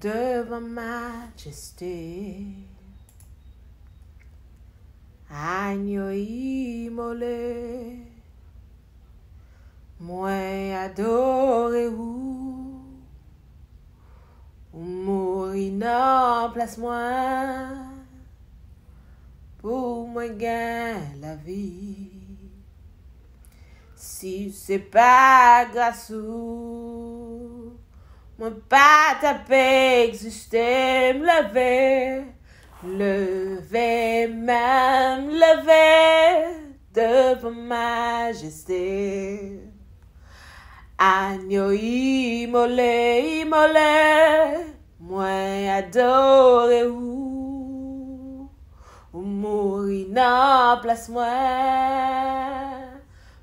devant majesté. Agneau immolé, moi ou mourir dans place moi, pour moi gagner la vie. Si c'est pas grâce ou, Mwen pa tapè egziste m leve, leve mèm leve, devan majeste. Anyo imole, imole, mwen adore ou, ou mouri nan plas mwen,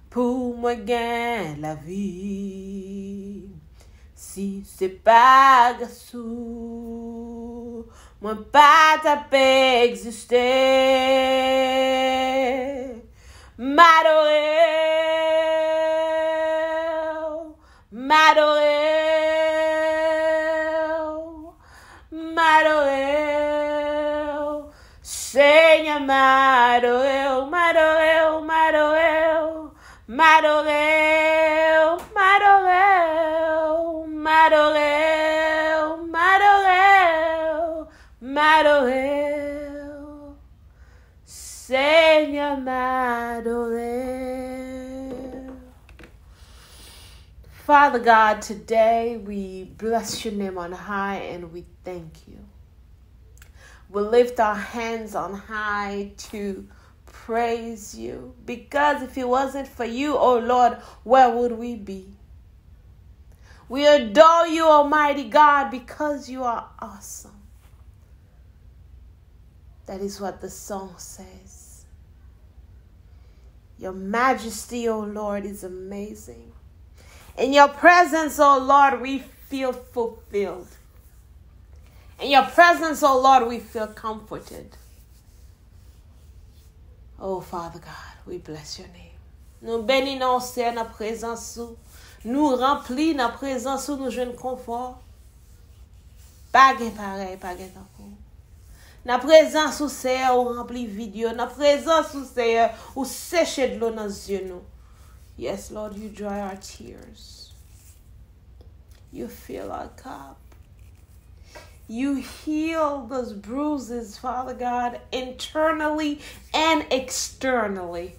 pou mwen gen la vi. Si c'est pas sous moi pas tapé exister M'adoreu, m'adoreu, m'adoreu Senha, m'adoreu, m'adoreu, m'adoreu, m'adoreu Father God, today we bless your name on high and we thank you. We lift our hands on high to praise you because if it wasn't for you, oh Lord, where would we be? We adore you, Almighty God, because you are awesome. That is what the song says. Your majesty, O Lord, is amazing. In your presence, O Lord, we feel fulfilled. In your presence, O Lord, we feel comforted. Oh, Father God, we bless your name. Nous bénissons na présence ou. Nous remplis na présence ou nous jeune confort. Pas pareil, pas encore. Nan prezant sou seye ou rempli video. Nan prezant sou seye ou seche dlo nan zye nou. Yes, Lord, you dry our tears. You fill our cup. You heal those bruises, Father God, internally and externally.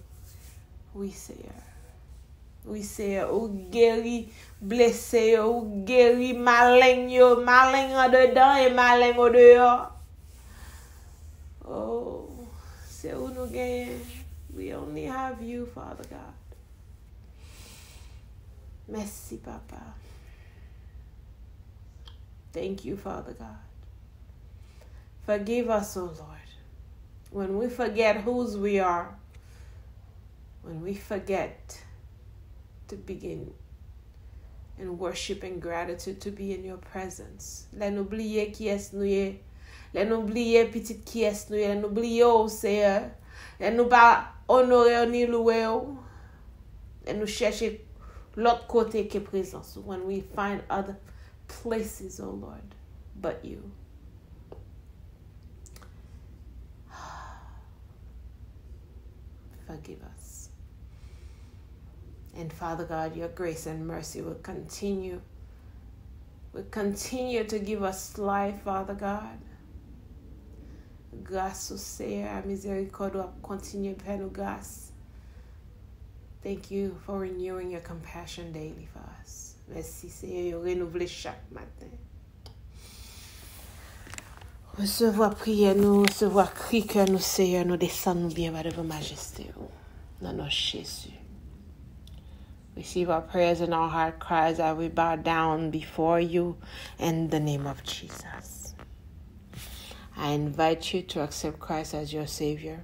Oui, Seigneur. Oui, Seigneur. Ou guéri blessé, ou guéri malin yo, malin en dedans et malin au dehors. Où. We only have you, Father God. Merci, Papa. Thank you, Father God. Forgive us, O Lord, when we forget whose we are, when we forget to begin in worship and gratitude to be in your presence. Oublier qui est nous oublier petit qui est nous est. Seigneur. Let nous pas honorer ni louer. ou. Let nous chercher l'autre côté que présence. When we find other places, oh Lord, but you. Forgive us. And Father God, your grace and mercy will continue. Will continue to give us life, Father God. Seigneur, miséricorde va continuer de faire nous grâce. Thank you for renewing your compassion daily for us. Merci Seigneur, renouveler chaque matin. Recevoir prière nous, recevoir cri que nous Seigneur, nous descendons bien bas devant majesté. oh, Dans notre Jésus. Receive our prayers and our heart cries as we bow down before you in the name of Jesus. I invite you to accept Christ as your Savior.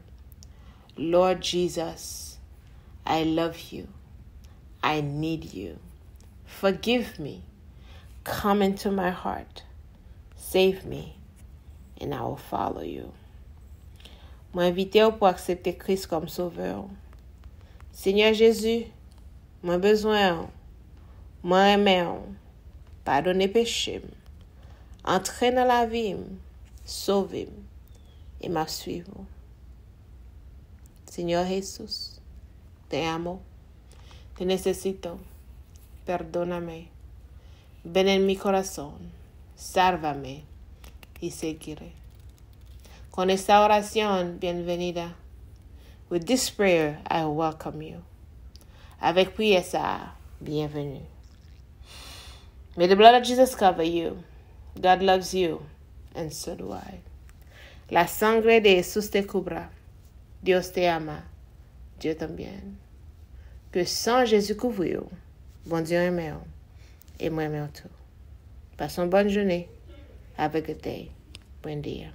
Lord Jesus, I love you. I need you. Forgive me. Come into my heart. Save me, and I will follow you. Moi invite ou pour accepter Christ comme sauveur. Seigneur Jésus, moi besoin, moi aimer, pardonner péché, Entrez dans la vie, sauvez et m'a suivre. Señor Jesús, te amo, te necesito, perdóname, ven en mi corazón, sálvame y seguiré. Con esta oración, bienvenida. With this prayer, I welcome you. Avec prière, bienvenue. May the blood of Jesus cover you. God loves you, and so do I. La sangre de Jesús te cubra. Dios te ama. Dieu también. Que sans Jésus couvre Bon Dieu aime et moi aime tout. Passons bonne journée. Have a good day. Buen dia.